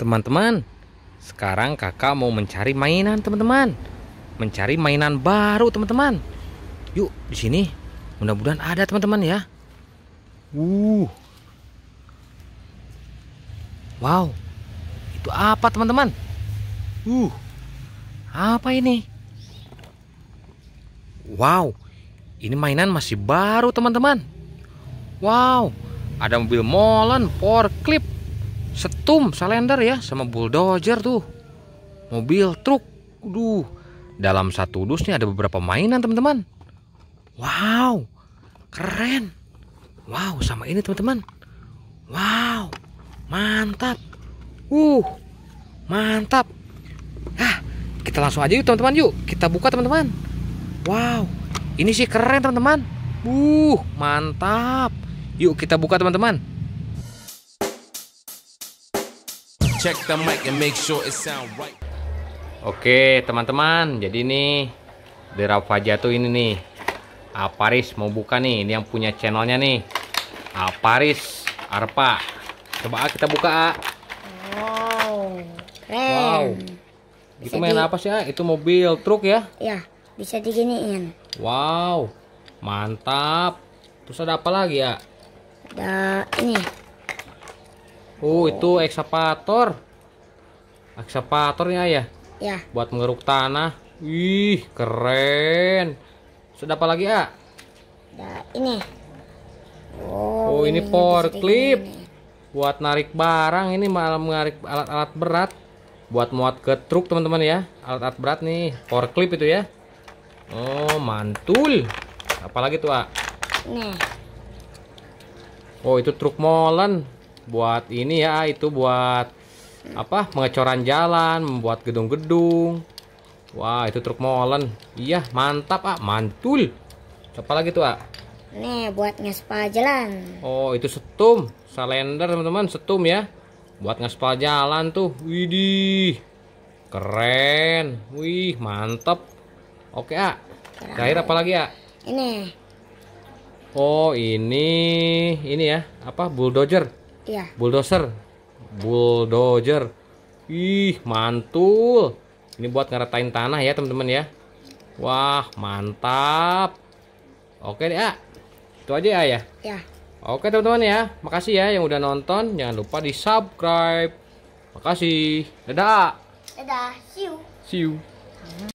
Teman-teman, sekarang kakak mau mencari mainan teman-teman. Mencari mainan baru teman-teman. Yuk di sini, mudah-mudahan ada teman-teman ya. Uh, wow, itu apa teman-teman? Uh, apa ini? Wow, ini mainan masih baru teman-teman. Wow, ada mobil molen, forklift, setum, salender ya, sama bulldozer tuh. Mobil truk. Duh, dalam satu dus nih ada beberapa mainan teman-teman. Wow, keren. Wow, sama ini teman-teman. Wow, mantap. Uh, mantap. Ah, kita langsung aja yuk teman-teman yuk. Kita buka teman-teman. Wow, ini sih keren teman-teman. Uh, mantap. Yuk kita buka teman-teman. Check the mic and make sure it sound right. Oke teman-teman, jadi nih di Rafaja tuh ini nih Aparis mau buka nih, ini yang punya channelnya nih Aparis Arpa. Coba ah, kita buka ah. Wow, keren. Wow. Itu main apa sih ah? Itu mobil truk ya? Ya, bisa diginiin. Wow, mantap. Terus ada apa lagi ya? Ada ini. Oh, itu ekskavator. Ekskavatornya ya, Ya, buat mengeruk tanah. Wih, keren. Sudah apa lagi ya? ada ini. Oh, ini bisa forklift. diginiin. Buat narik barang ini malah menarik alat-alat berat. Buat muat ke truk teman-teman ya. Alat-alat berat nih, forklift itu ya. Oh, mantul. Apalagi tuh, ah? Nih, Oh, itu truk molen. Buat ini ya, itu buat apa? Pengecoran jalan, membuat gedung-gedung. Wah, itu truk molen. Iya, mantap, ah. Mantul. Apa lagi tuh, ah? nih buat ngespal jalan. Oh, itu setum. Salender, teman-teman, setum ya. Buat ngaspal jalan tuh. Widih. Keren. Wih, mantap. Oke, ah. Terakhir apa lagi, ah? Ini, Oh, ini ini ya. Apa? Bulldozer. Ya, Bulldozer. Bulldozer. Ih, mantul. Ini buat ngeratain tanah ya, teman-teman ya. Wah, mantap. Oke deh, ah. Itu aja ya. ya. Oke teman-teman ya, makasih ya yang udah nonton. Jangan lupa di subscribe. Makasih. Dadah. Dadah, see you. See you.